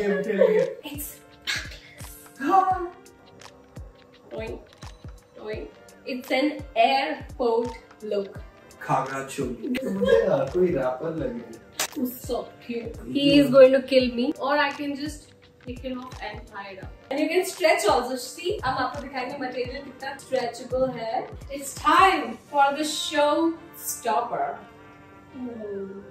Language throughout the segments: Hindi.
गेम खेलेंगे It's हाँ doing, doing. It's an airport look. खागरा चोली मुझे यार कोई रैपर लगे Who's so cute. He is going to kill me, or I can just take it off and tie it up. And you can stretch also. See, हम आपको दिखाएंगे material कितना stretchable है. It's time for the show stopper. Hmm.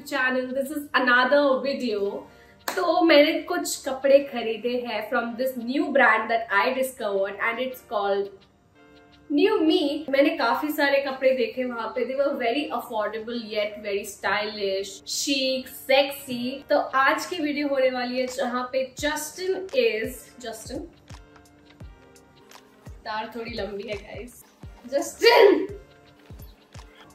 YouTube channel. This is another video. तो मैंने कुछ कपड़े खरीदे हैं from this new brand that I discovered and it's called new me मैंने काफ़ी सारे कपड़े देखे वहाँ पे। They were very affordable yet very stylish chic sexy तो आज की वीडियो होने वाली है जहाँ पे जस्टिन इज़ जस्टिन तार थोड़ी लंबी है गाइस जस्टिन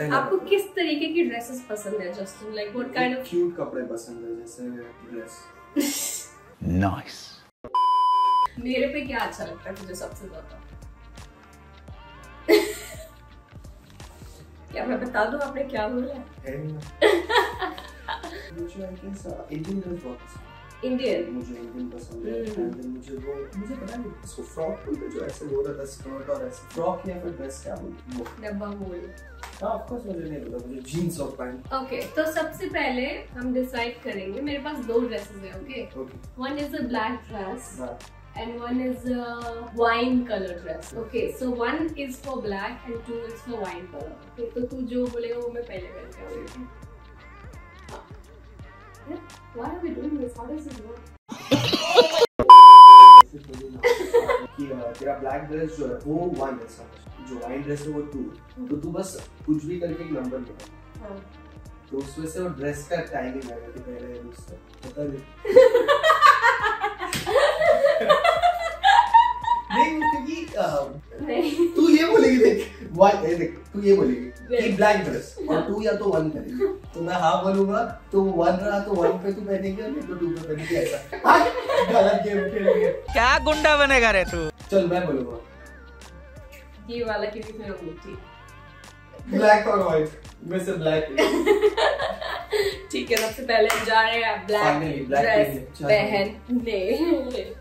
आपको किस तरीके की ड्रेसेस पसंद है Justin like what kind of cute कपड़े पसंद है जैसे ड्रेस नाइस मेरे पे क्या अच्छा लगता है मुझे सबसे ज़्यादा? क्या मैं बता दूँ आपने क्या बोला? है इंडियन है। मुझे इंडियन पसंद है। एंड देन मुझे वो मुझे पता नहीं इसको फ्रॉक बोलते जो ऐसे हो रहा था स्कर्ट और ऐसे। फ्रॉक या फिर ड्रेस क्या बोलते हैं? वो। डब्बा बोल। हाँ ऑफ़ कोर्स मुझे नहीं पता मुझे जीन्स और पैंट ओके तो सबसे पहले हम डिसाइड करेंगे मेरे पास दो ड्रेसेस हैं okay okay one is a black dress and one is a wine color dress. Okay, so one is for black and two is for wine color. Okay, तो तू जो बोलेगा वो मैं पहले करके आऊँगी. Yeah, why are we doing this? How does this work? कि तेरा ब्लैक ड्रेस जो है वो वन है समझ जो वाइन ड्रेस है वो टू तो तू बस कुछ भी करके एक नंबर लिखा हाँ. तो उसमें से वो ड्रेस का टाइमिंग आएगा कि पहले है दूसरा पता नहीं नहीं क्योंकि तू ये बोलेगी देख वन देख तू ये बोलेगी कि ब्लैक ड्रेस और तू या तो वन करेगी। तो मैं हाँ बोलूँगा तो वन रहा तो वन पे तू पहनेगी और नहीं तो टू पे पहनेगी ऐसा। हाँ, गलत गेम खेलेंगे क्या गुंडा बनेगा रे तू? चल मैं बोलूँगा। ये वाला क्योंकि में होगी ठीक ब्लैक और व्हाइट में से ब्लैक ठीक है सबसे पहले हम जा रहे हैं ब्लैक ड्रेस पहनने।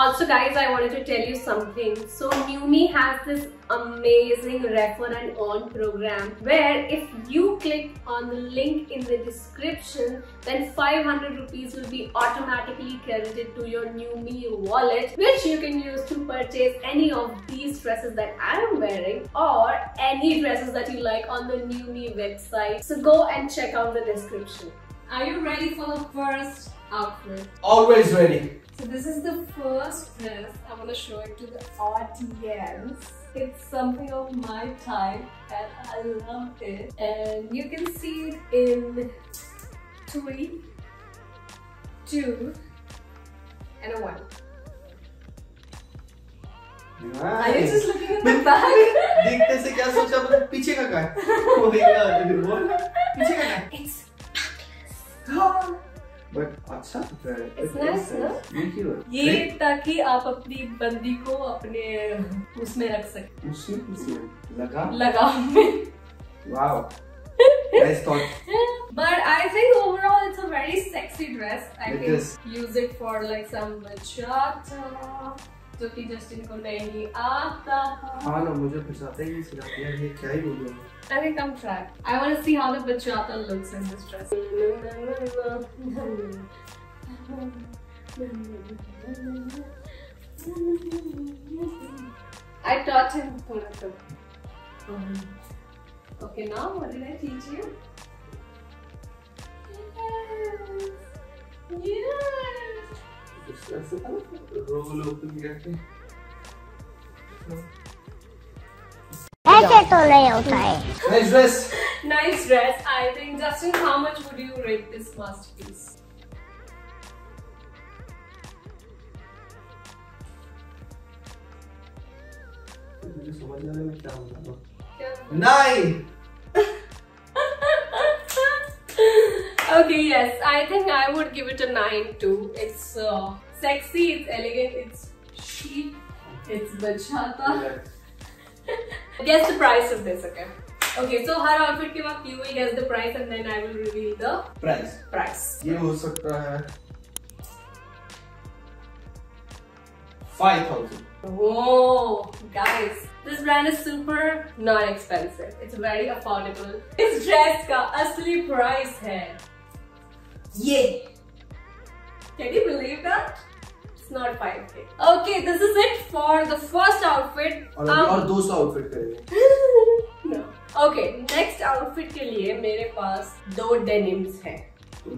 Also guys, I wanted to tell you something. So Numi has this amazing refer and earn program where if you click on the link in the description, then 500 rupees will be automatically credited to your Numi wallet, which you can use to purchase any of these dresses that I am wearing or any dresses that you like on the Numi website. So go and check out the description. Are you ready for the first outfit? Always ready. So this is the first dress. I want to show it to the audience. It's something of my type and I love it. And you can see it in three, two, and a one. Are you just looking at the back? देखते से क्या सोचा मतलब पीछे का क्या है वो देखा वो पीछे का क्या है It's बट अच्छा है It's ना? थैंक यू ये ताकि आप अपनी बंदी को अपने उसमें रख सके उसी उसमें लगा लगाम में wow nice thought But I think overall it's a very sexy dress. I It can is. use it for like some bachata, जो कि जस्टिन को नहीं आता हाँ ना मुझे बचाता ही सिखाती यार ये क्या ही बोलूँ मैं Okay, come try. I want to see how the bachata looks in this. I taught him Puratam. Okay, now what did I teach you? Yes. Yes. ऐसे था ना रोल ओपन करके ऐसे तो नहीं होता है Nice dress. Nice dress. I think Justin, how much would you rate this masterpiece? मुझे समझ आ रहा है मैं क्या बता रहा हूँ। Yeah. Nine. okay, yes, I think I would give it a 9 too. It's uh, sexy, it's elegant, it's chic, it's bachata. guess the price of this, okay? Okay, so her outfit के बाद you will guess the price and then I will reveal the Price. price. ये हो सकता है five thousand. Whoa, guys, this brand is super not expensive. It's very affordable. इस dress का असली price है ये. Can you believe that? It's not 5k. Okay, this is it for the first outfit. और Um, और दो सौ आउटफिट करेंगे no. Okay, next outfit के लिए मेरे पास दो denims हैं. तो?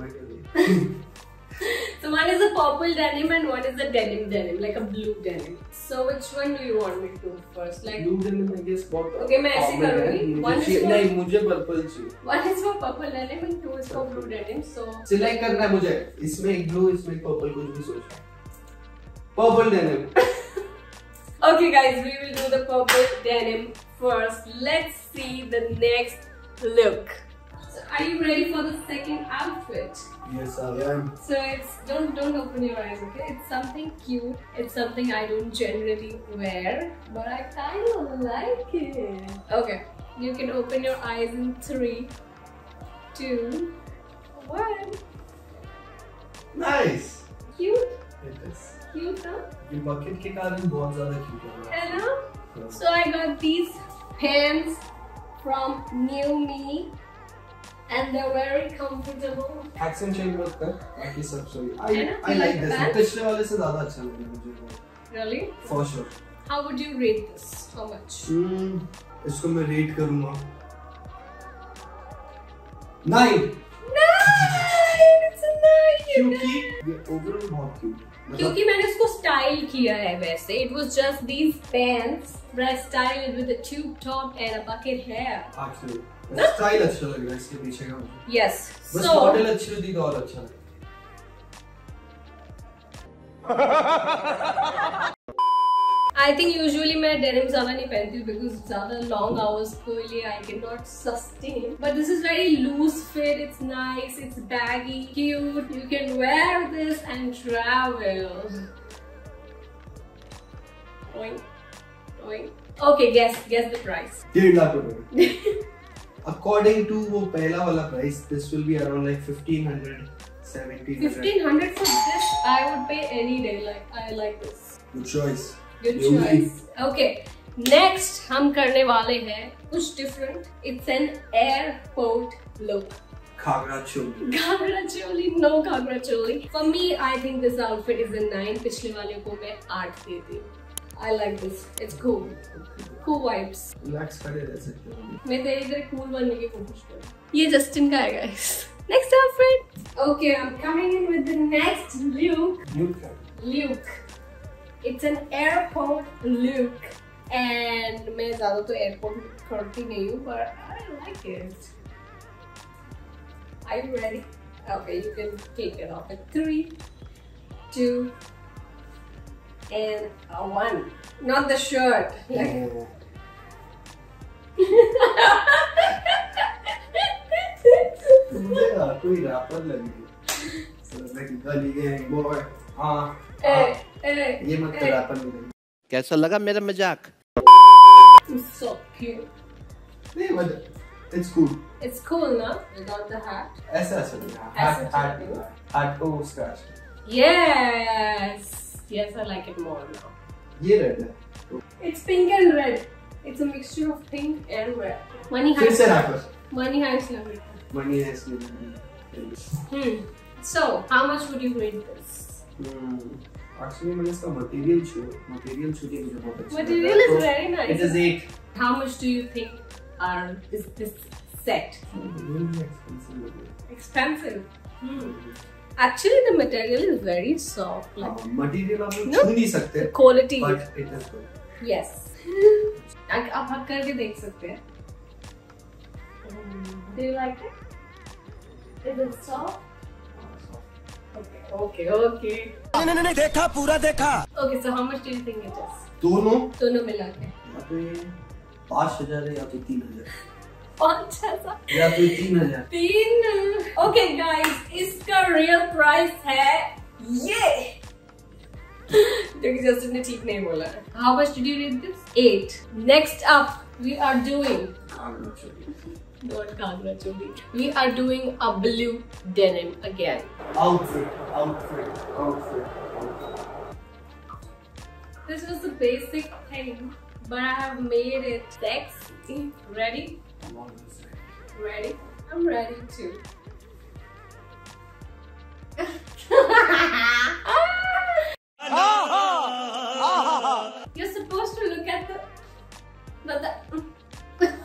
So one is a purple denim and one is a denim denim, like a blue denim. So which one do you want me to do first? Like Blue denim I guess बहुत Okay, मैं ऐसे करूँगी। One is for- नहीं मुझे पर्पल चाहिए one is for purple denim and two is for blue denim. So select करना है मुझे इसमें एक ब्लू इसमें एक पर्पल कुछ भी सोचना purple denim. okay guys, we will do the purple denim first. Let's see the next look. So are you ready for the second outfit? Yes, I am. So it's don't don't open your eyes, okay? It's something cute. It's something I don't generally wear, but I kind of like it. Okay, you can open your eyes in three, two, one. Nice. Cute. Cute, huh? ये बकेट के कारण बहुत ज़्यादा क्यूट लग रहा है Hello. So I got these pants from New Me, and they're very comfortable. Accent change मत कर बाकी सब सही है ना? You like like that? पिछले वाले से ज़्यादा अच्छा लगा मुझे Really? For sure How would you rate this? How much? Hmm, इसको मैं रेट करूँगा nine Nine! It's a nine! क्योंकि ये ओवरऑल बहुत क्यूट है क्योंकि मैंने उसको स्टाइल किया है वैसे। It was just these pants breast style with a tube top and a bucket hair. Actually style अच्छा लग रहा है इसके पीछे का यस बस मॉडल अच्छी होती तो और अच्छा लगता I think usually मैं denim ज़्यादा नहीं पहनती हूँ because ज़्यादा long hours के लिए I cannot sustain. But this is very loose fit. It's nice. It's baggy, cute. You can wear this and travel. Oink, oink. Okay, guess guess the price. डेढ़ लाख रुपए अकॉर्डिंग टू वो पहला वाला price this will be around like 1500 1700 Fifteen hundred for this, I would pay any day. Like I like this. Okay next हम करने वाले हैं कुछ different it's an airport look ghagra choli no ghagra choli पिछले वाले को मैं आठ देती हूँ. I like this. It's cool. Cool vibes. Relax तो बनने की कोशिश कर ये Justin का It's an airport look. And मैं ज़्यादा तो airport करती नहीं हूँ but I like it. Are you ready? Okay, you can take it off at three, two, and a one. Not the shirt. Like, मुझे यार कोई रैपर लगी लाइक गली गैंग बॉय हां hey, hey, ये मत कर hey. रैपर नहीं लगी कैसा लगा मेरा मज़ाक So cute. नहीं मतलब it's cool It's cool, no? Without the hat. ऐसा अच्छा ऐसा है अच्छा हैट लग रहा हैट को scratch Yes. Yes, I like it more now. ये रेड है It's pink and red. It's a mixture of pink and red. Money फिर से heist. Rapper Money heist level. Money है इसमें Hmm. So, how much would you rate this? Actually मैंने इसका मटेरियल छू मटेरियल छू के मुझे बहुत अच्छा Material is very nice. It is 8 How much do you think are is this set? Expensive. Hmm. Actually, the material is very soft. Like material आप लोग No. छू नहीं सकते quality. But it is good Yes. आप आप हक करके देख सकते हैं Do you like it? Is it soft? Okay, okay, okay. मैंने देखा पूरा देखा। Okay, so how much do you think it is? दोनों? दोनों मिला के। या तो पाँच हज़ार है या तो तीन हज़ार? पाँच हज़ार? या तो तीन हज़ार? तीन? ओके गाइस इसका रियल प्राइस है ये। जो कि जस्टिन ने ठीक नहीं बोला। How much did you rate this at next up we are doing not Ghagra We are doing a blue denim again. Outfit, outfit, outfit, outfit. This was the basic thing, but I have made it sexy. Ready? Ready? I'm ready too.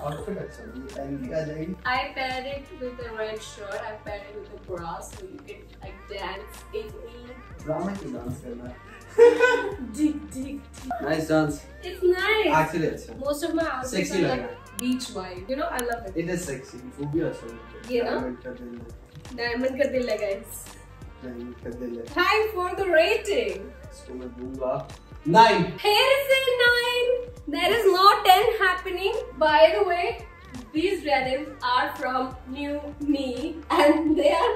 Outfit अच्छा है ये पहन आ जाएगी I paired it with a red shirt. I paired it with a bra so you can like dance in it. Drama की डांस करना है Dig, dig, dig. Nice dance It's nice. Actually अच्छा Most of my outfits Sexy are लग like रहा beach vibe. You know, I love it. It is sexy वो भी अच्छा है ये ना? Diamond का दिल है Diamond का दिल है guys. Diamond का दिल है Time for the rating. इसको मैं दूंगा nine Here is a nine. There is no ten happening. By the way, these denims are from New Me, and they are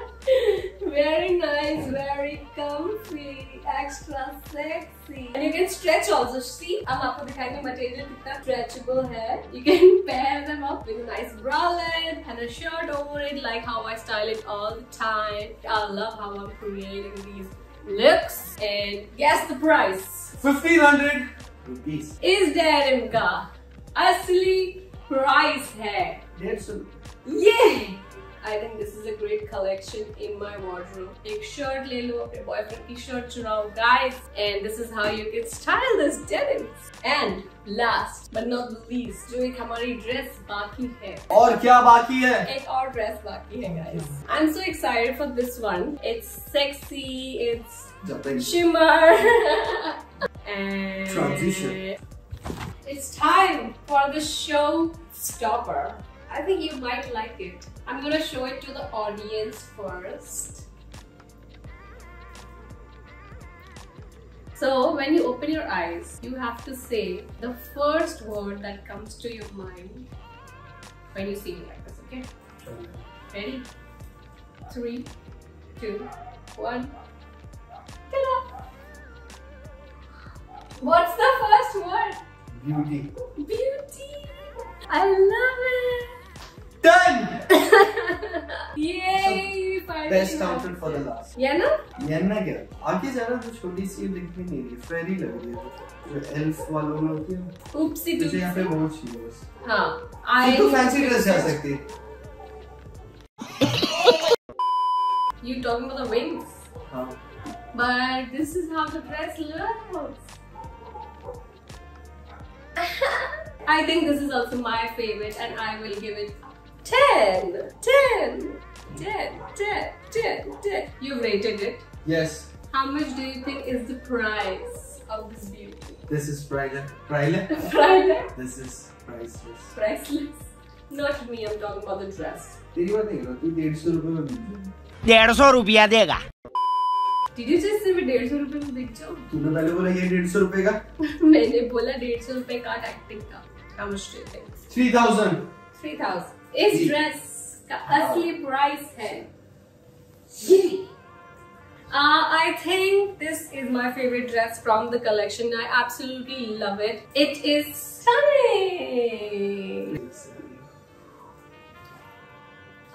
very nice, very comfy, extra sexy, and you can stretch also. See, हम आपको दिखाएंगे material कितना stretchable है. You can pair them up with a nice bralette and a shirt over it, like how I style it all the time. I love how I'm creating these looks. And guess the price. Fifteen hundred rupees इस डेनिम का असली प्राइस है डेढ़ सौ ये I think this is a great collection in my wardrobe. एक shirt ले लो अपने boyfriend की shirt चुराओ guys and this is how you can style this denim. And last but not the least जो एक हमारी dress बाकी है और क्या बाकी है एक और dress बाकी है guys. I'm so excited for this one. It's sexy. It's जब तक shimmer and Transition. it's time for the show stopper I think you might like it. I'm gonna show it to the audience first. So when you open your eyes, you have to say the first word that comes to your mind when you see me like this, okay? Ready? Three, two, one. Ta-da! What's the first word? Beauty. Beauty! I love it! Done best have for the last Yeah, no? ये ना क्या आगे जरा तो छोटी सी दिख भी नहीं रही फेरी लग रही है जो एल्फ वालों में होती है ना, तुझे यहाँ पे doopsie. चाहिए बस हाँ. फिर तू I. फैंसी ड्रेस जा सकती है You talking about the wings? हाँ But this is how the dress looks. I think this is also my favorite, and I will give it 10. 10. 10. 10. 10. 10. You rated it. Yes How much do you think is the price of this beauty? This is प्राइलर प्राइलर Priceless. This is priceless Priceless. Not me, I'm talking about the dress. तेरी बात नहीं कर रहा तू डेढ़ सौ रुपए में मिल डेढ़ सौ रुपया देगा Did you just say मैं डेढ़ सौ रुपए में बिक जाऊँ तूने पहले बोला ये डेढ़ सौ रुपए का मैंने बोला डेढ़ सौ रुपए का एक्टिंग का How much do you think? Three thousand three thousand इस जी। ड्रेस का असली प्राइस है ये Uh, I think this is my favorite dress from the collection. I absolutely love it. It is stunning.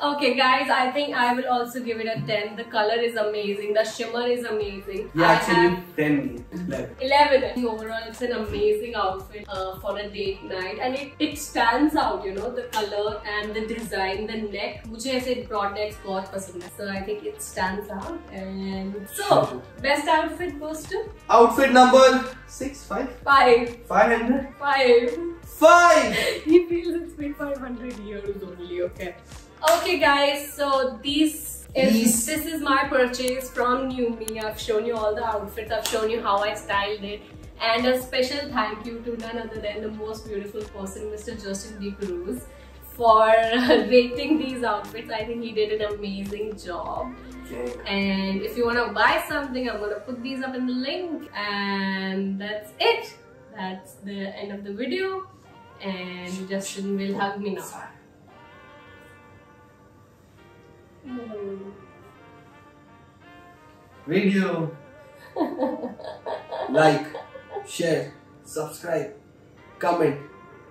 Okay, guys, I think I will also give it a 10. The color is amazing. The shimmer is amazing. ये I एक्चुअली have 10 नहीं 11 11 overall it's an amazing outfit uh, for a date night and it, it stands out you know the color and the design the neck मुझे ऐसे broad necks बहुत पसंद है so I think it stands out and so best outfit goes to outfit number 6 5 five 500 five 5 he feels it's been 500 years only okay okay guys so these is, These- this is my purchase from New Me. I've shown you all the outfits. I've shown you how I styled it. And a special thank you to none other than the most beautiful person, Mr. Justin D. Cruz, for rating these outfits. I think he did an amazing job. Okay. And if you want to buy something, I'm going to put these up in the link. And that's it. That's the end of the video. And Justin will hug me now. Video. like, share, subscribe, comment.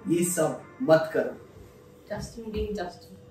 ये सब मत करो Justin being Justin.